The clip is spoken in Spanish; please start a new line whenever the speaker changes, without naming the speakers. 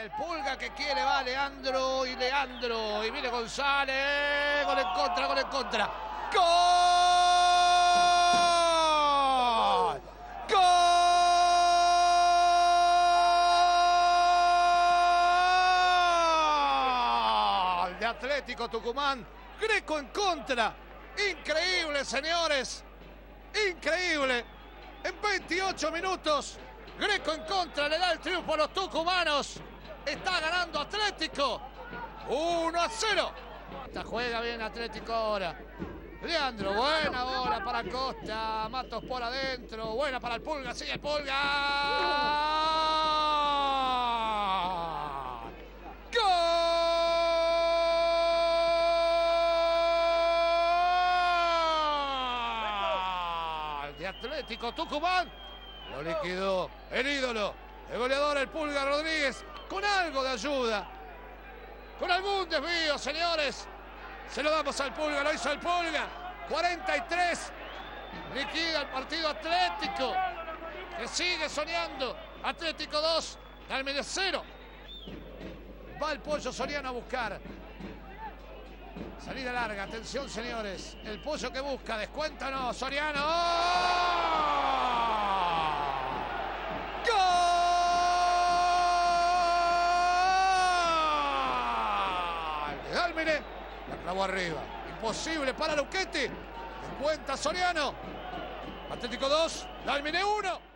El Pulga que quiere va Leandro y Leandro. Y viene González. Gol en contra, gol en contra. ¡Gol! ¡Gol! De Atlético Tucumán. Greco en contra. Increíble, señores. Increíble. En 28 minutos. Greco en contra. Le da el triunfo a los tucumanos. Está ganando Atlético. 1 a 0. Esta juega bien Atlético ahora. Leandro, buena bola para Costa. Matos por adentro. Buena para el Pulga. Sigue Pulga. ¡Gol! De Atlético Tucumán. Lo liquidó el ídolo, el goleador, el Pulga Rodríguez, con algo de ayuda. Con algún desvío, señores. Se lo damos al Pulga, lo hizo el Pulga. 43. Liquida el partido Atlético. Que sigue soñando. Atlético 2. Dalmine 0. Va el pollo Soriano a buscar. Salida larga. Atención, señores. El pollo que busca. Descuenta no. Soriano. ¡Gol! La clavó arriba. Imposible para Luchetti. Cuenta Soriano. Atlético 2, Dalmine 1.